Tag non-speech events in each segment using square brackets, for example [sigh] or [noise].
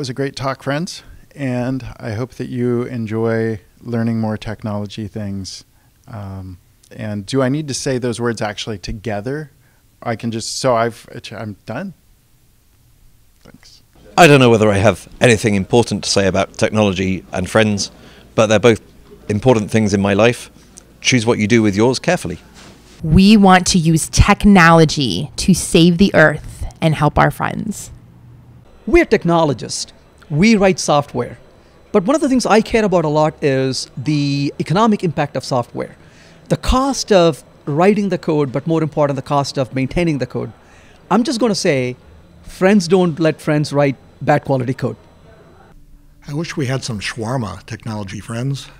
was a great talk, friends. And I hope that you enjoy learning more technology things. Um, and do I need to say those words actually together? I can just, so I've, I'm done. Thanks. I don't know whether I have anything important to say about technology and friends, but they're both important things in my life. Choose what you do with yours carefully. We want to use technology to save the earth and help our friends. We're technologists. We write software. But one of the things I care about a lot is the economic impact of software. The cost of writing the code, but more important, the cost of maintaining the code. I'm just going to say friends don't let friends write bad quality code. I wish we had some shawarma technology friends.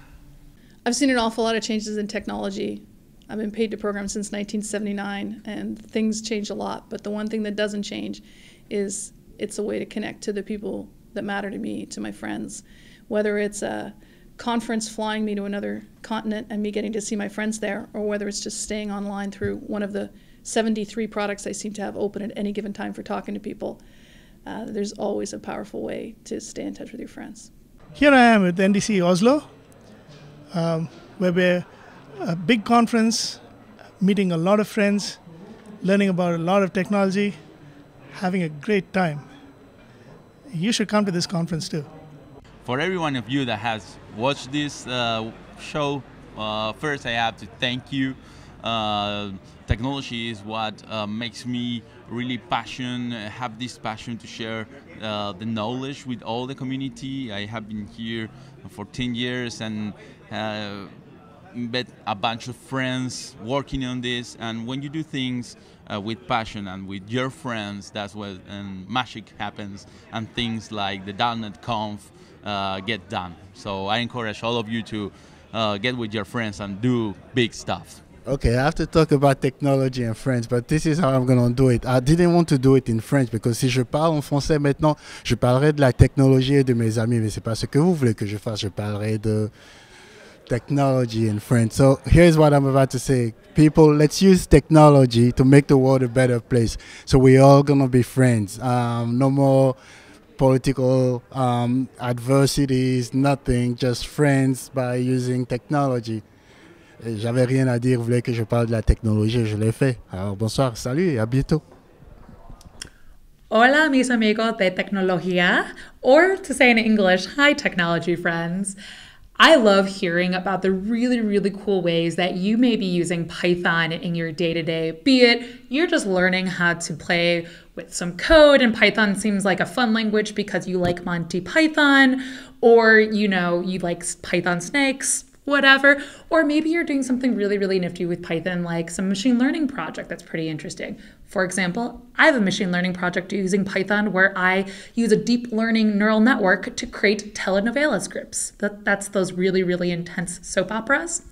I've seen an awful lot of changes in technology. I've been paid to program since 1979, and things change a lot. But the one thing that doesn't change is it's a way to connect to the people that matter to me, to my friends. Whether it's a conference flying me to another continent and me getting to see my friends there, or whether it's just staying online through one of the 73 products I seem to have open at any given time for talking to people. Uh, there's always a powerful way to stay in touch with your friends. Here I am at NDC Oslo, um, where we're a big conference, meeting a lot of friends, learning about a lot of technology, having a great time. You should come to this conference too. For every one of you that has watched this uh, show, uh, first I have to thank you. Uh, technology is what uh, makes me really passionate, have this passion to share uh, the knowledge with all the community. I have been here for 10 years and uh, met a bunch of friends working on this. And when you do things uh, with passion and with your friends, that's when and magic happens and things like the .NET Conf uh, get done. So I encourage all of you to uh, get with your friends and do big stuff. Okay, I have to talk about technology and French, but this is how I'm going to do it. I didn't want to do it in French because si je parle en français maintenant, je parlerai de la technologie et de mes amis, mais c'est pas ce que vous voulez que je fasse. Je parlerai de technology and friends. So here's what I'm about to say. People, let's use technology to make the world a better place. So we're all going to be friends. Um, no more political um, adversities, nothing, just friends by using technology. J'avais rien à dire, voulez que je parle de la technologie, je l'ai fait. Alors bonsoir, salut et à bientôt. Hola, mis amigos de tecnología, or to say in English, hi, technology friends. I love hearing about the really, really cool ways that you may be using Python in your day to day, be it you're just learning how to play with some code, and Python seems like a fun language because you like Monty Python, or you know, you like Python snakes, whatever. Or maybe you're doing something really, really nifty with Python, like some machine learning project that's pretty interesting. For example, I have a machine learning project using Python where I use a deep learning neural network to create telenovela scripts. That, that's those really, really intense soap operas.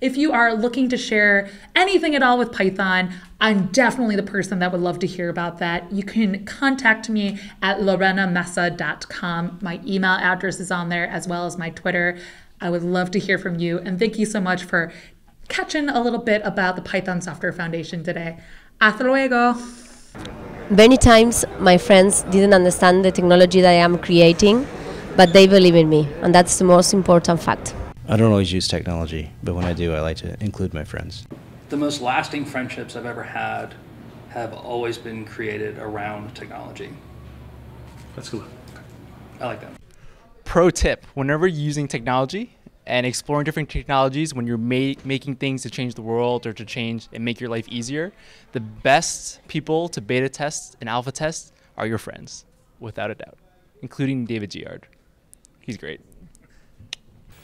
If you are looking to share anything at all with Python, I'm definitely the person that would love to hear about that. You can contact me at lorenamesa.com. My email address is on there as well as my Twitter. I would love to hear from you. And thank you so much for catching a little bit about the Python Software Foundation today. Hasta luego. Many times my friends didn't understand the technology that I am creating, but they believe in me, and that's the most important fact. I don't always use technology, but when I do, I like to include my friends. The most lasting friendships I've ever had have always been created around technology. That's cool. I like that. Pro tip whenever you're using technology and exploring different technologies, when you're ma- making things to change the world or to change and make your life easier, the best people to beta test and alpha test are your friends, without a doubt, including David Giard. He's great.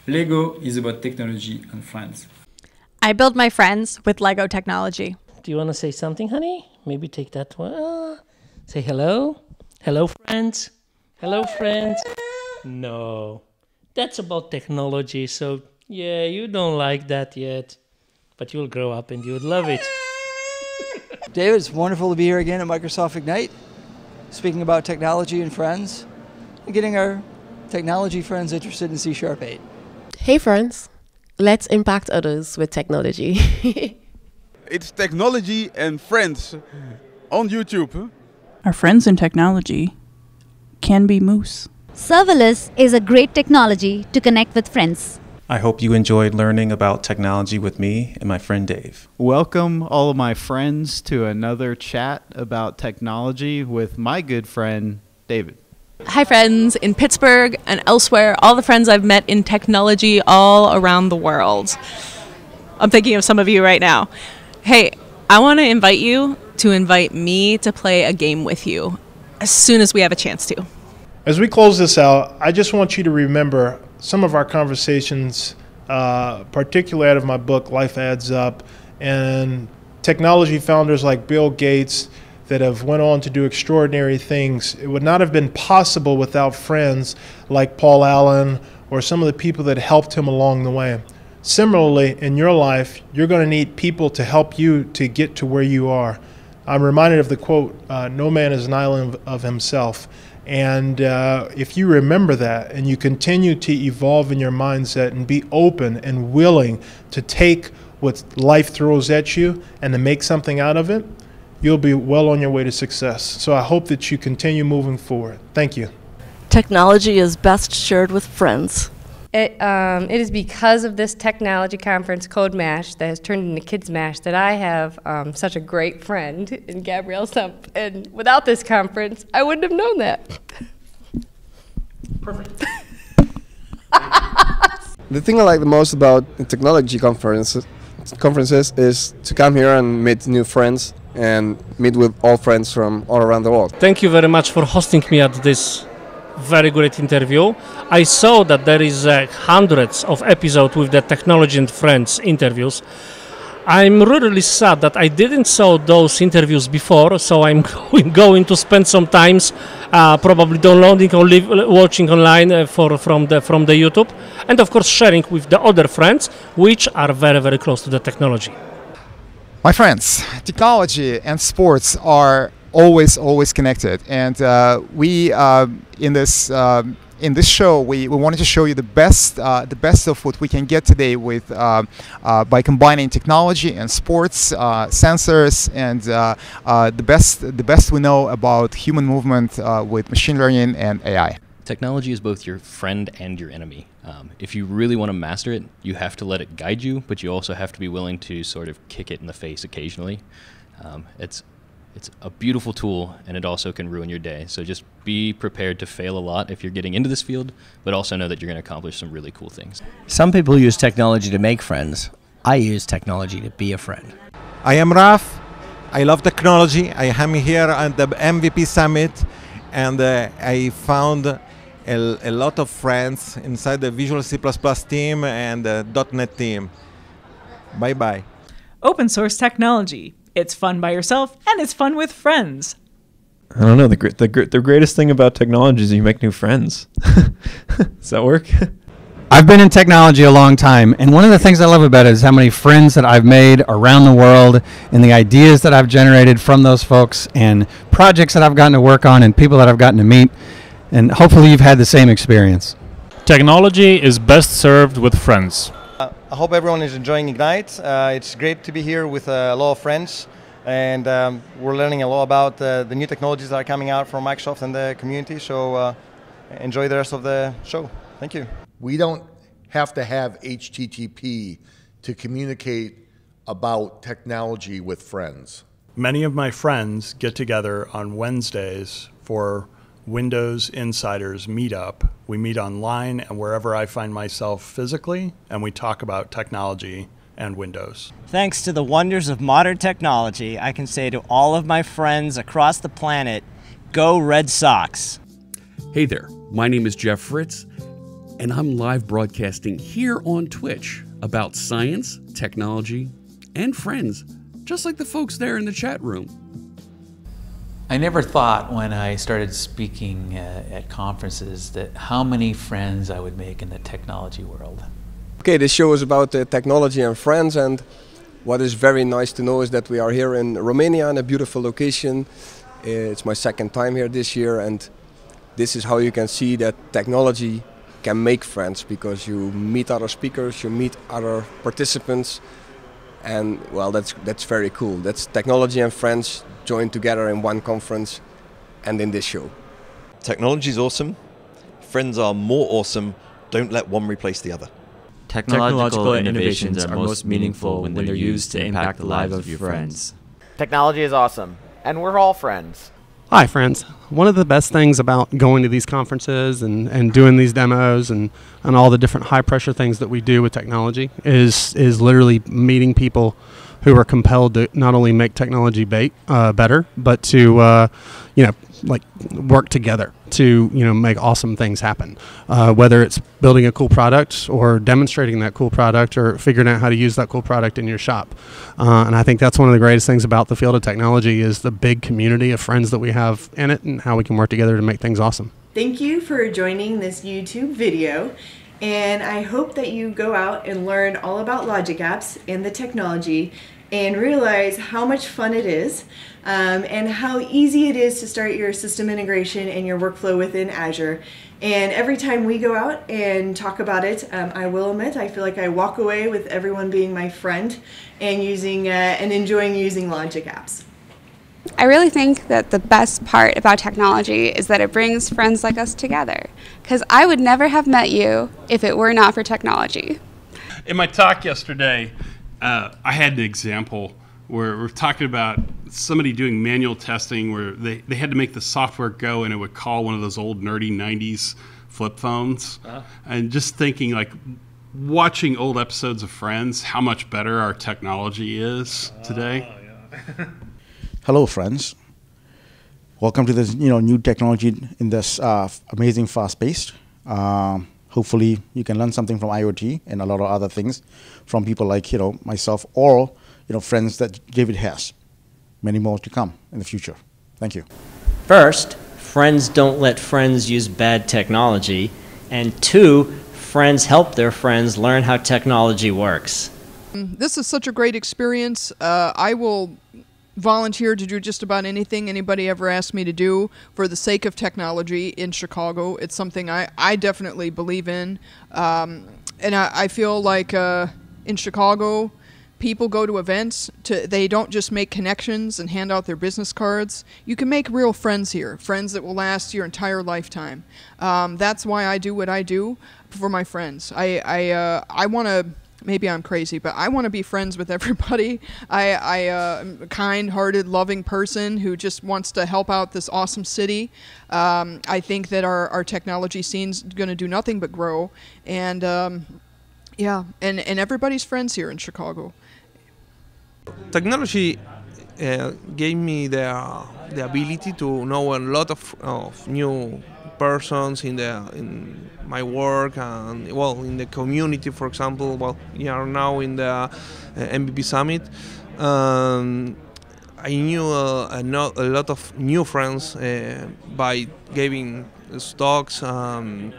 Lego is about technology and friends. I build my friends with Lego technology. Do you want to say something, honey? Maybe take that one. Say hello. Hello, friends. Hello, friends. No, that's about technology. So, yeah, you don't like that yet, but you'll grow up and you would love it. [laughs] David, it's wonderful to be here again at Microsoft Ignite, speaking about technology and friends, and getting our technology friends interested in C Sharp 8. Hey, friends. Let's impact others with technology. [laughs] it's technology and friends on YouTube. Our friends in technology can be moose. Serverless is a great technology to connect with friends. I hope you enjoyed learning about technology with me and my friend Dave. Welcome, all of my friends, to another chat about technology with my good friend, David. Hi, friends in Pittsburgh and elsewhere, all the friends I've met in technology all around the world. I'm thinking of some of you right now. Hey, I want to invite you to invite me to play a game with you as soon as we have a chance to. As we close this out, I just want you to remember some of our conversations, uh, particularly out of my book, Life Adds Up, and technology founders like Bill Gates that have went on to do extraordinary things. It would not have been possible without friends like Paul Allen or some of the people that helped him along the way. Similarly, in your life, you're going to need people to help you to get to where you are. I'm reminded of the quote, uh, No man is an island of, of himself. And uh, if you remember that and you continue to evolve in your mindset and be open and willing to take what life throws at you and to make something out of it, you'll be well on your way to success. So I hope that you continue moving forward. Thank you. Technology is best shared with friends. It, um, it is because of this technology conference, CodeMash, that has turned into KidzMash, that I have um, such a great friend in Gabrielle Sempf. And without this conference, I wouldn't have known that. Perfect. [laughs] the thing I like the most about technology conferences, conferences is to come here and meet new friends and meet with all friends from all around the world. Thank you very much for hosting me at this very great interview. I saw that there is uh, hundreds of episodes with the technology and friends interviews. I'm really sad that I didn't saw those interviews before, so I'm [laughs] going to spend some times uh, probably downloading or watching online uh, for from the from the YouTube, and of course sharing with the other friends which are very very close to the technology. My friends, technology and sports are always always connected and uh, we uh, in this uh, in this show we, we wanted to show you the best uh, the best of what we can get today with uh, uh, by combining technology and sports sensors and the best the best we know about human movement with machine learning and AI. Technology is both your friend and your enemy. Um, if you really want to master it, you have to let it guide you, but you also have to be willing to sort of kick it in the face occasionally. Um, it's it's a beautiful tool and it also can ruin your day. So just be prepared to fail a lot if you're getting into this field, but also know that you're going to accomplish some really cool things. Some people use technology to make friends. I use technology to be a friend. I am Raf. I love technology. I am here at the MVP Summit and uh, I found a, a, lot of friends inside the Visual C++ team and the .NET team. Bye bye. Open source technology it's fun by yourself, and it's fun with friends. I don't know. The, the, the greatest thing about technology is you make new friends. [laughs] Does that work? I've been in technology a long time, and one of the things I love about it is how many friends that I've made around the world, and the ideas that I've generated from those folks, and projects that I've gotten to work on, and people that I've gotten to meet. And hopefully, you've had the same experience. Technology is best served with friends. I hope everyone is enjoying Ignite. Uh, it's great to be here with uh, a lot of friends, and um, we're learning a lot about uh, the new technologies that are coming out from Microsoft and the community. So uh, enjoy the rest of the show. Thank you. We don't have to have HTTP to communicate about technology with friends. Many of my friends get together on Wednesdays for Windows Insiders Meetup. We meet online and wherever I find myself physically, and we talk about technology and Windows. Thanks to the wonders of modern technology, I can say to all of my friends across the planet, go Red Sox. Hey there, my name is Jeff Fritz, and I'm live broadcasting here on Twitch about science, technology, and friends, just like the folks there in the chat room. I never thought when I started speaking uh, at conferences that how many friends I would make in the technology world. Okay, this show is about uh, technology and friends, and what is very nice to know is that we are here in Romania in a beautiful location. Uh, it's my second time here this year, and this is how you can see that technology can make friends because you meet other speakers, you meet other participants, and well, that's that's very cool. That's technology and friends joined together in one conference and in this show. Technology is awesome. Friends are more awesome. Don't let one replace the other. Technological innovations are most meaningful when they're used to impact the lives of your friends. Technology is awesome, and we're all friends. Hi, friends. One of the best things about going to these conferences and, and doing these demos and, and all the different high pressure things that we do with technology is, is literally meeting people who are compelled to not only make technology ba- uh, better, but to, uh, you know, like work together to you know make awesome things happen. Uh, whether it's building a cool product or demonstrating that cool product or figuring out how to use that cool product in your shop. Uh, and I think that's one of the greatest things about the field of technology is the big community of friends that we have in it and how we can work together to make things awesome. Thank you for joining this YouTube video. And I hope that you go out and learn all about Logic Apps and the technology and realize how much fun it is um, and how easy it is to start your system integration and your workflow within Azure. And every time we go out and talk about it, um, I will admit I feel like I walk away with everyone being my friend and using uh, and enjoying using Logic apps. I really think that the best part about technology is that it brings friends like us together. Because I would never have met you if it were not for technology. In my talk yesterday, uh, I had an example where we're talking about somebody doing manual testing where they, they had to make the software go and it would call one of those old nerdy 90s flip phones. Uh-huh. And just thinking, like, watching old episodes of Friends, how much better our technology is today. yeah. [laughs] Hello, friends. Welcome to this, you know, new technology in this uh, amazing fast paced. Um, hopefully, you can learn something from IoT and a lot of other things from people like you know myself or you know friends that David has. Many more to come in the future. Thank you. First, friends don't let friends use bad technology, and two, friends help their friends learn how technology works. This is such a great experience. Uh, I will volunteer to do just about anything anybody ever asked me to do for the sake of technology in Chicago. It's something I, I definitely believe in. Um, and I, I feel like uh, in Chicago, people go to events to they don't just make connections and hand out their business cards you can make real friends here friends that will last your entire lifetime um, that's why i do what i do for my friends i i, uh, I want to maybe i'm crazy but i want to be friends with everybody. [laughs] I i uh, am a kind-hearted loving person who just wants to help out this awesome city. Um, i think that our, our technology scene's going to do nothing but grow. And um, yeah and, and everybody's friends here in chicago. Technology uh, gave me the the ability to know a lot of, of new persons in the in my work and well in the community for example well we are now in the uh, MVP summit um, I knew uh, a, lot of new friends uh, by giving talks um,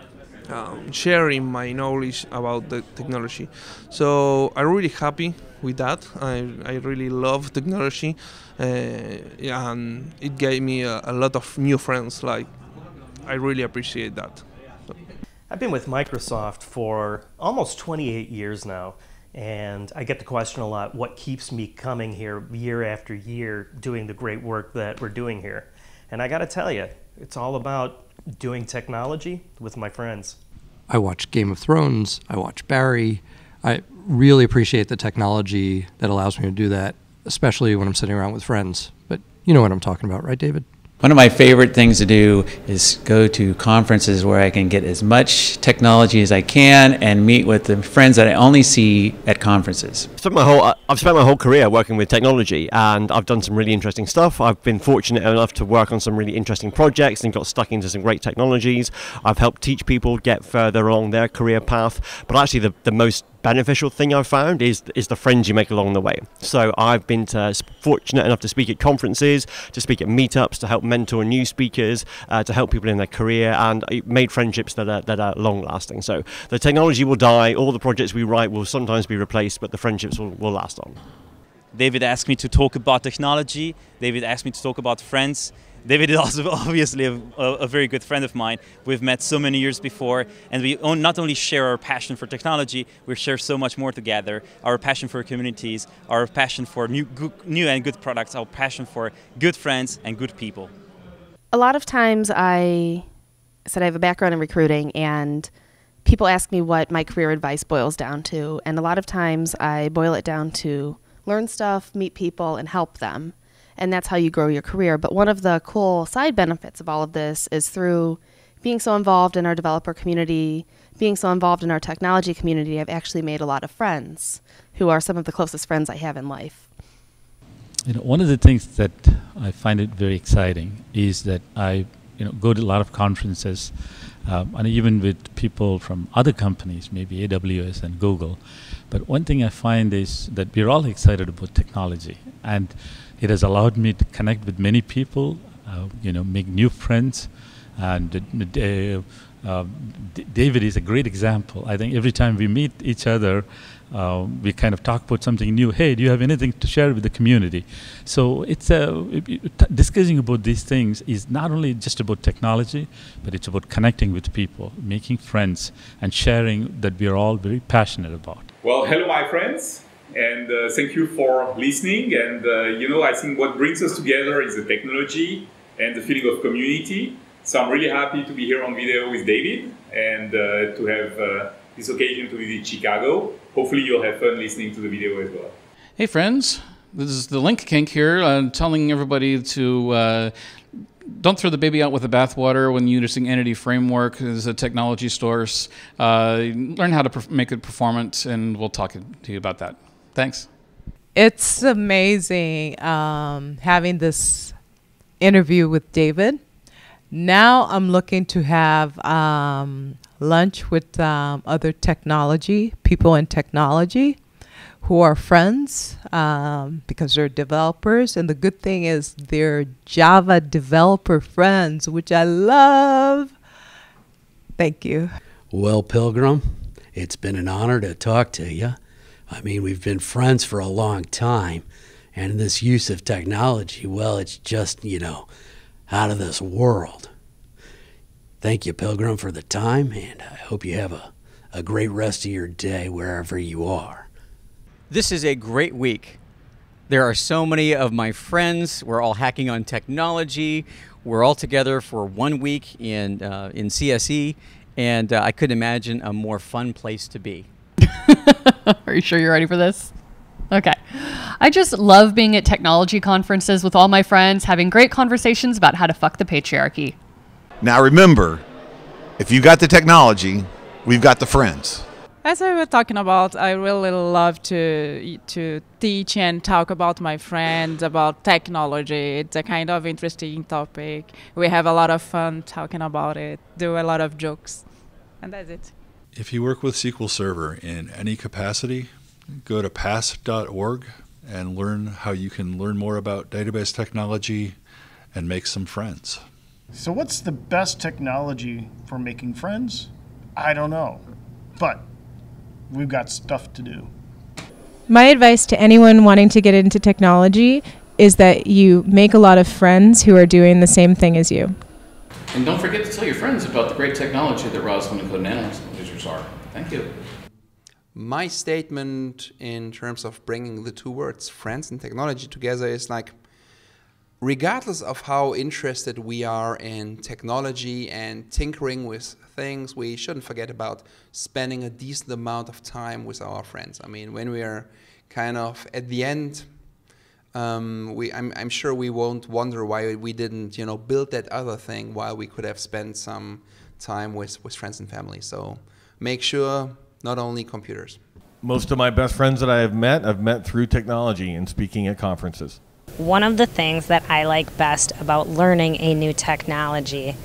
um, sharing my knowledge about the technology. So I'm really happy with that. I, I really love technology, uh, and it gave me a, a, lot of new friends. Like I really appreciate that. So. I've been with Microsoft for almost 28 years now. And I get the question a lot what keeps me coming here year after year doing the great work that we're doing here? And I got to tell you, it's all about doing technology with my friends. I watch Game of Thrones, I watch Barry. I really appreciate the technology that allows me to do that, especially when I'm sitting around with friends. But you know what I'm talking about, right, David? One of my favorite things to do is go to conferences where I can get as much technology as I can and meet with the friends that I only see at conferences. I've spent my whole, I've spent my whole career working with technology and I've done some really interesting stuff. I've been fortunate enough to work on some really interesting projects and got stuck into some great technologies. I've helped teach people get further along their career path. But actually, the, the most beneficial thing I've found is is the friends you make along the way. So I've been to, fortunate enough to speak at conferences, to speak at meetups, to help mentor new speakers, uh, to help people in their career, and made friendships that are that are long lasting. So the technology will die, all the projects we write will sometimes be replaced, but the friendships will, will last on. David asked me to talk about technology. David asked me to talk about friends. David is also [laughs] obviously a, a, very good friend of mine. We've met so many years before, and we not only share our passion for technology, we share so much more together. Our passion for communities, our passion for new, good, new and good products, our passion for good friends and good people. A lot of times I said I have a background in recruiting, and people ask me what my career advice boils down to. And a lot of times I boil it down to learn stuff, meet people, and help them. And that's how you grow your career. But one of the cool side benefits of all of this is through being so involved in our developer community, being so involved in our technology community, I've actually made a lot of friends who are some of the closest friends I have in life. You know, one of the things that I find it very exciting is that I, you know, go to a lot of conferences, um, and even with people from other companies, maybe AWS and Google. But one thing I find is that we're all excited about technology, and it has allowed me to connect with many people, uh, you know, make new friends, and uh, uh, David is a great example. I think every time we meet each other, uh, we kind of talk about something new. Hey, do you have anything to share with the community? So it's uh, discussing about these things is not only just about technology, but it's about connecting with people, making friends, and sharing that we are all very passionate about. Well, hello, my friends, and uh, thank you for listening. And uh, you know, I think what brings us together is the technology and the feeling of community. So I'm really happy to be here on video with David and uh, to have uh, this occasion to visit Chicago. Hopefully you'll have fun listening to the video as well. Hey friends, this is the LINQ King here, uh, telling everybody to uh, don't throw the baby out with the bathwater when using Entity Framework as a technology source. Uh, learn how to make it performant, and we'll talk to you about that. Thanks. It's amazing um, having this interview with David. Now I'm looking to have um, lunch with um, other technology people in technology who are friends um, because they're developers. And the good thing is they're Java developer friends, which I love. Thank you. Well, Pilgrim, it's been an honor to talk to you. I mean, we've been friends for a long time. And this use of technology, well, it's just, you know, out of this world. Thank you, Pilgrim, for the time, and I hope you have a, a great rest of your day wherever you are. This is a great week. There are so many of my friends. We're all hacking on technology. We're all together for one week in, uh, in CSE, and uh, I couldn't imagine a more fun place to be. [laughs] [laughs] Are you sure you're ready for this? Okay. I just love being at technology conferences with all my friends, having great conversations about how to fuck the patriarchy. Now remember, if you got the technology, we've got the friends. As I was talking about, I really love to to teach and talk about my friends about technology. It's a kind of interesting topic. We have a lot of fun talking about it. Do a lot of jokes, and that's it. If you work with SQL Server in any capacity, go to pass.org and learn how you can learn more about database technology and make some friends. So, what's the best technology for making friends? I don't know. But we've got stuff to do. My advice to anyone wanting to get into technology is that you make a lot of friends who are doing the same thing as you. And don't forget to tell your friends about the great technology that Roslyn and Code are. Thank you. My statement in terms of bringing the two words, friends and technology, together is like regardless of how interested we are in technology and tinkering with things, we shouldn't forget about spending a decent amount of time with our friends. I mean, when we are kind of at the end, um, we, I'm, I'm sure we won't wonder why we didn't, you know, build that other thing while we could have spent some time with, with friends and family. So make sure not only computers. Most of my best friends that I have met, I've met through technology and speaking at conferences. One of the things that I like best about learning a new technology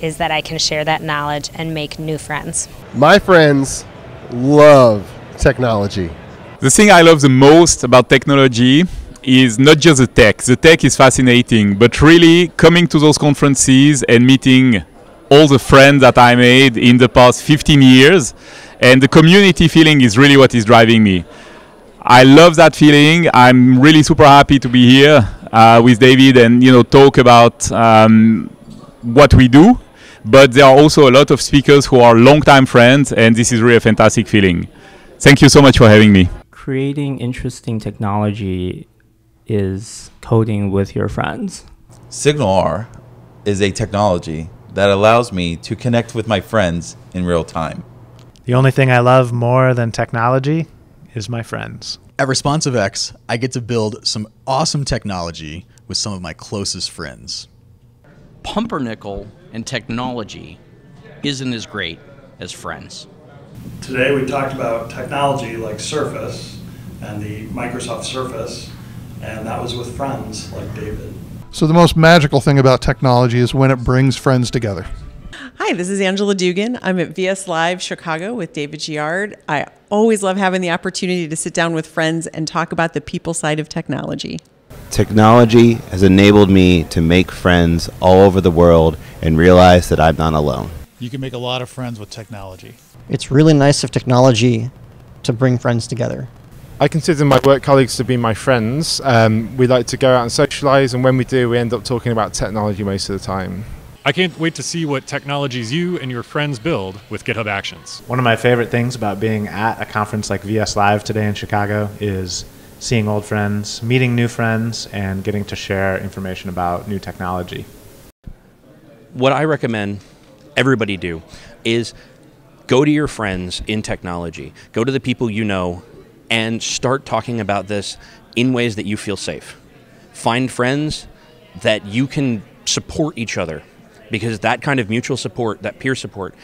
is that I can share that knowledge and make new friends. My friends love technology. The thing I love the most about technology is not just the tech. The tech is fascinating, but really coming to those conferences and meeting all the friends that I made in the past 15 years. And the community feeling is really what is driving me. I love that feeling. I'm really super happy to be here uh, with David and you know talk about um, what we do. But there are also a lot of speakers who are longtime friends, and this is really a fantastic feeling. Thank you so much for having me. Creating interesting technology is coding with your friends. SignalR is a technology that allows me to connect with my friends in real time. The only thing I love more than technology is my friends. At ResponsiveX, I get to build some awesome technology with some of my closest friends. Pumpernickel and technology isn't as great as friends. Today we talked about technology like Surface and the Microsoft Surface, and that was with friends like David. So the most magical thing about technology is when it brings friends together. Hi, this is Angela Dugan. I'm at VS Live Chicago with David Giard. I always love having the opportunity to sit down with friends and talk about the people side of technology. Technology has enabled me to make friends all over the world and realize that I'm not alone. You can make a lot of friends with technology. It's really nice of technology to bring friends together. I consider my work colleagues to be my friends. Um, we like to go out and socialise, and when we do, we end up talking about technology most of the time. I can't wait to see what technologies you and your friends build with GitHub Actions. One of my favorite things about being at a conference like VS Live today in Chicago is seeing old friends, meeting new friends, and getting to share information about new technology. What I recommend everybody do is go to your friends in technology, go to the people you know, and start talking about this in ways that you feel safe. Find friends that you can support each other because that kind of mutual support, that peer support,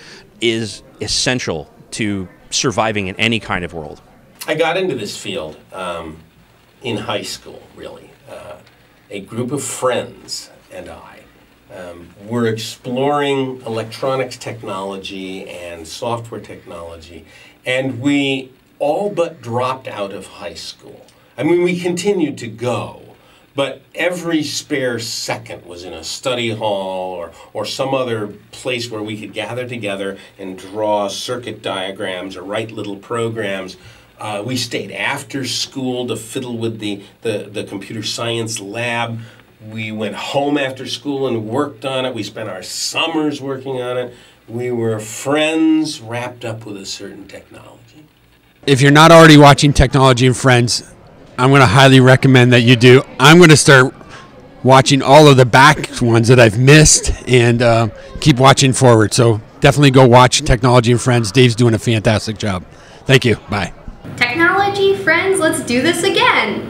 is essential to surviving in any kind of world. I got into this field um, in high school, really. Uh, a group of friends and I um, were exploring electronics technology and software technology, and we all but dropped out of high school. I mean, we continued to go, but every spare second was in a study hall or, or some other place where we could gather together and draw circuit diagrams or write little programs. Uh, we stayed after school to fiddle with the, the, the computer science lab. We went home after school and worked on it. We spent our summers working on it. We were friends wrapped up with a certain technology. If you're not already watching Technology and Friends, I'm going to highly recommend that you do. I'm going to start watching all of the back ones that I've missed and uh, keep watching forward. So definitely go watch Technology and Friends. Dave's doing a fantastic job. Thank you. Bye. Technology, friends, let's do this again.